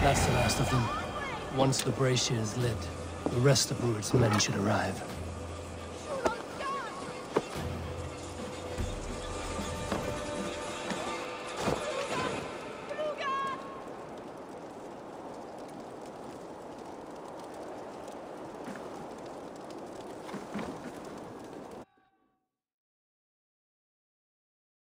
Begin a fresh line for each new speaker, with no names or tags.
That's the last of them. Once the brazier is lit, the rest of Ruud's men should arrive.